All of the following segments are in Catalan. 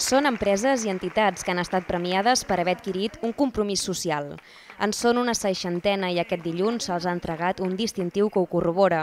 Són empreses i entitats que han estat premiades per haver adquirit un compromís social. En són una seixantena i aquest dilluns se'ls ha entregat un distintiu que ho corrobora.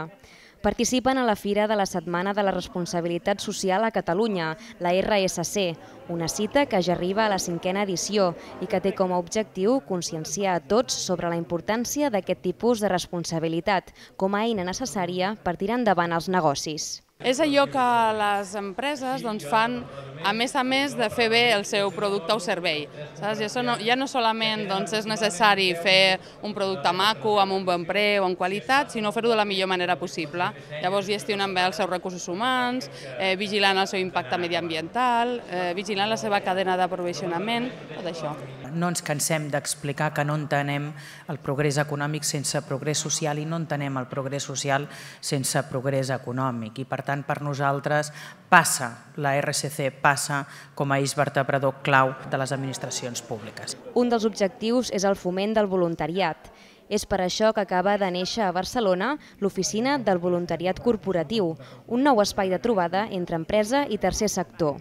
Participen a la Fira de la Setmana de la Responsabilitat Social a Catalunya, la RSC, una cita que ja arriba a la cinquena edició i que té com a objectiu conscienciar a tots sobre la importància d'aquest tipus de responsabilitat com a eina necessària per tirar endavant els negocis. És allò que les empreses doncs, fan a més a més de fer bé el seu producte o servei. Saps? I això no, ja no solament doncs, és necessari fer un producte maco, amb un bon preu, amb qualitat, sinó fer-ho de la millor manera possible. Llavors gestionant bé els seus recursos humans, eh, vigilant el seu impacte mediambiental, eh, vigilant la seva cadena d'aprovisionament, tot això. No ens cansem d'explicar que no entenem el progrés econòmic sense progrés social i no entenem el progrés social sense progrés econòmic. I per tant, per nosaltres passa, la RSC passa com a eix vertebrador clau de les administracions públiques. Un dels objectius és el foment del voluntariat. És per això que acaba de néixer a Barcelona l'Oficina del Voluntariat Corporatiu, un nou espai de trobada entre empresa i tercer sector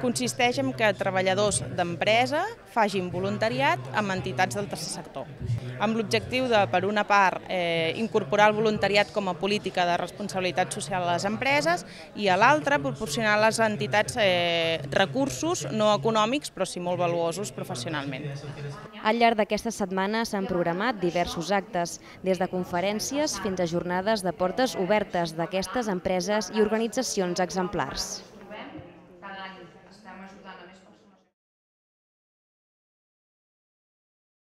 consisteix en que treballadors d'empresa fagin voluntariat amb entitats del tercer sector, amb l'objectiu de, per una part, eh, incorporar el voluntariat com a política de responsabilitat social a les empreses i a l'altra proporcionar a les entitats eh, recursos no econòmics però sí molt valuosos professionalment. Al llarg d'aquesta setmana s'han programat diversos actes, des de conferències fins a jornades de portes obertes d'aquestes empreses i organitzacions exemplars.